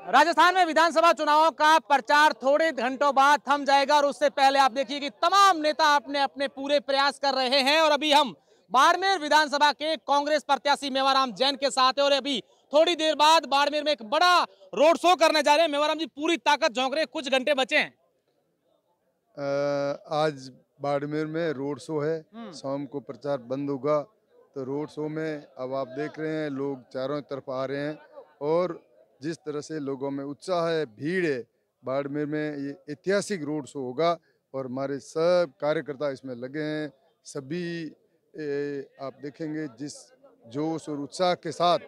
राजस्थान में विधानसभा चुनावों का प्रचार थोड़े घंटों बाद थम जाएगा और उससे पहले आप देखिए कि तमाम नेता अपने अपने पूरे प्रयास कर रहे हैं और अभी हम बाड़मेर विधानसभा के कांग्रेस प्रत्याशी मेवाराम जैन के साथ है और अभी थोड़ी देर बाद बाड़मेर में एक बड़ा रोड शो करने जा रहे हैं मेवाराम जी पूरी ताकत झोंक रहे हैं कुछ घंटे बचे हैं आज बाड़मेर में रोड शो है हम्म। शाम को प्रचार बंद होगा तो रोड शो में अब आप देख रहे हैं लोग चारों तरफ़ आ रहे हैं और जिस तरह से लोगों में उत्साह है भीड़ है बाड़मेर में ये ऐतिहासिक रोड शो होगा और हमारे सब कार्यकर्ता इसमें लगे हैं। सभी ए, आप देखेंगे जिस जोश और उत्साह के साथ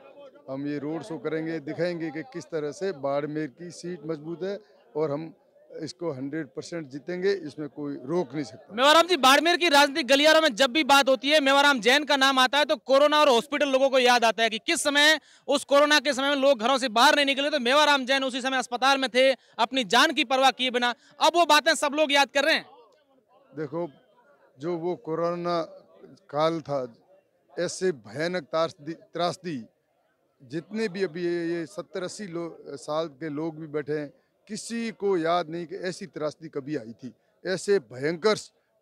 हम ये रोड शो करेंगे दिखाएँगे कि किस तरह से बाड़मेर की सीट मज़बूत है और हम इसको 100 परसेंट जीतेंगे इसमें कोई रोक नहीं सकता। मेवाराम जी बाड़मेर की राजनीतिक गलियारों में जब भी बात होती है मेवाराम जैन का नाम आता है तो कोरोना और हॉस्पिटल लोगों को याद आता है कि किस समय उस कोरोना के समय में लोग घरों से बाहर नहीं निकले तो मेवाराम जैन उसी समय अस्पताल में थे अपनी जान की परवाह किए बिना। अब वो बातें सब लोग याद कर रहे हैं। देखो जो वो कोरोना काल था ऐसे भयानक त्रासदी जितने भी अभी ये सत्तर अस्सी साल के लोग भी बैठे हैं किसी को याद नहीं कि ऐसी त्रासदी कभी आई थी। ऐसे भयंकर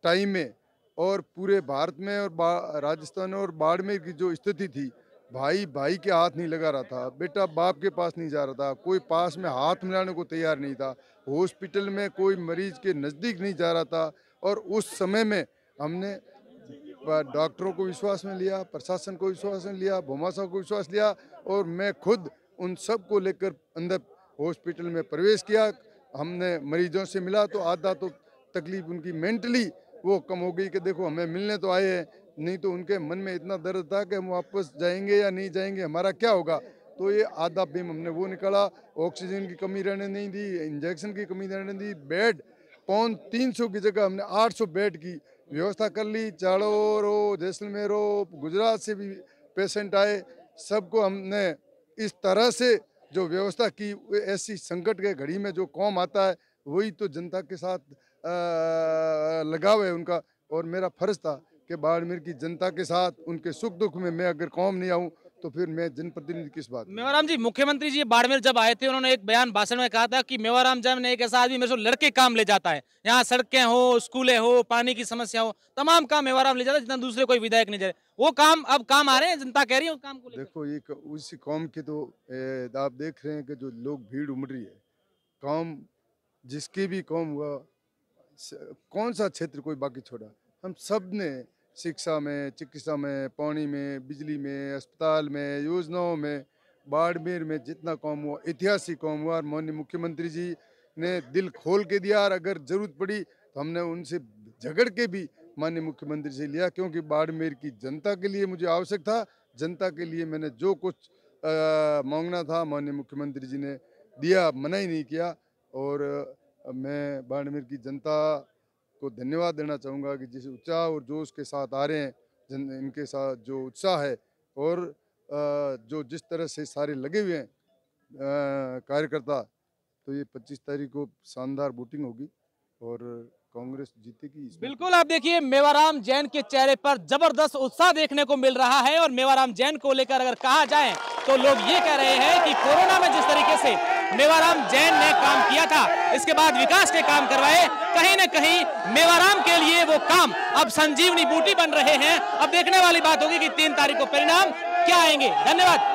टाइम में और पूरे भारत में और राजस्थान और बाड़मेर की जो स्थिति थी, भाई भाई के हाथ नहीं लगा रहा था, बेटा बाप के पास नहीं जा रहा था, कोई पास में हाथ मिलाने को तैयार नहीं था, हॉस्पिटल में कोई मरीज़ के नज़दीक नहीं जा रहा था और उस समय में हमने डॉक्टरों को विश्वास में लिया, प्रशासन को विश्वास में लिया भोमा साहब को विश्वास लिया और मैं खुद उन सबको लेकर अंदर हॉस्पिटल में प्रवेश किया, हमने मरीजों से मिला तो आधा तो तकलीफ़ उनकी मेंटली वो कम हो गई कि देखो हमें मिलने तो आए हैं, नहीं तो उनके मन में इतना दर्द था कि हम वापस जाएँगे या नहीं जाएँगे, हमारा क्या होगा? तो ये आधा बीम हमने वो निकाला, ऑक्सीजन की कमी रहने नहीं दी, इंजेक्शन की कमी रहने दी, बेड, पौन तीन सौ की जगह हमने आठ सौ बेड की व्यवस्था कर ली चाड़ोर हो जैसलमेर हो गुजरात से भी पेशेंट आए, सबको हमने इस तरह से जो व्यवस्था की ऐसी संकट के घड़ी में जो कौम आता है, वही तो जनता के साथ लगाव है उनका। और मेरा फ़र्ज़ था कि बाड़मेर की जनता के साथ, उनके सुख दुख में मैं अगर कौम नहीं आऊँ तो फिर मैं जनप्रतिनिधि किस बात मेवाराम जी मुख्यमंत्री जी बाड़मेर जब आए थे उन्होंने एक बयान भाषण में कहा था कि मेवाराम जैन एक ऐसा आदमी मेरे से लड़के काम ले जाता है। यहाँ सड़कें हो स्कूलें हो पानी की समस्या हो तमाम काम मेवाराम ले जाता है जितना दूसरे कोई विधायक नहीं जाए। वो काम अब काम आ रहे हैं जनता कह रही है उस काम को देखो ये क- उसी कौम की तो आप देख रहे हैं कि जो लोग भीड़ उमड़ रही है कौम जिसकी भी कौम हुआ कौन सा क्षेत्र कोई बाकी छोड़ा? हम सबने शिक्षा में, चिकित्सा में, पानी में, बिजली में, अस्पताल में, योजनाओं में, बाड़मेर में जितना काम हुआ, ऐतिहासिक कौम हुआ। और माननीय मुख्यमंत्री जी ने दिल खोल के दिया, और अगर ज़रूरत पड़ी तो हमने उनसे झगड़ के भी माननीय मुख्यमंत्री से लिया, क्योंकि बाड़मेर की जनता के लिए मुझे आवश्यक था। जनता के लिए मैंने जो कुछ मांगना था, माननीय मुख्यमंत्री जी ने दिया मना ही नहीं किया। और मैं बाड़मेर की जनता को धन्यवाद देना चाहूँगा कि जिस उत्साह और जोश के साथ आ रहे हैं, जन, इनके साथ जो उत्साह है और जो जिस तरह से सारे लगे हुए हैं कार्यकर्ता तो ये 25 तारीख को शानदार वोटिंग होगी और कांग्रेस जीतेगी बिल्कुल, आप देखिए, मेवाराम जैन के चेहरे पर ज़बरदस्त उत्साह देखने को मिल रहा है और मेवाराम जैन को लेकर अगर कहा जाए तो लोग ये कह रहे हैं कि कोरोना में तरीके से मेवाराम जैन ने काम किया था। इसके बाद विकास के काम करवाए। कहीं न कहीं मेवाराम के लिए वो काम अब संजीवनी बूटी बन रहे हैं। अब देखने वाली बात होगी कि तीन तारीख को परिणाम क्या आएँगे। धन्यवाद।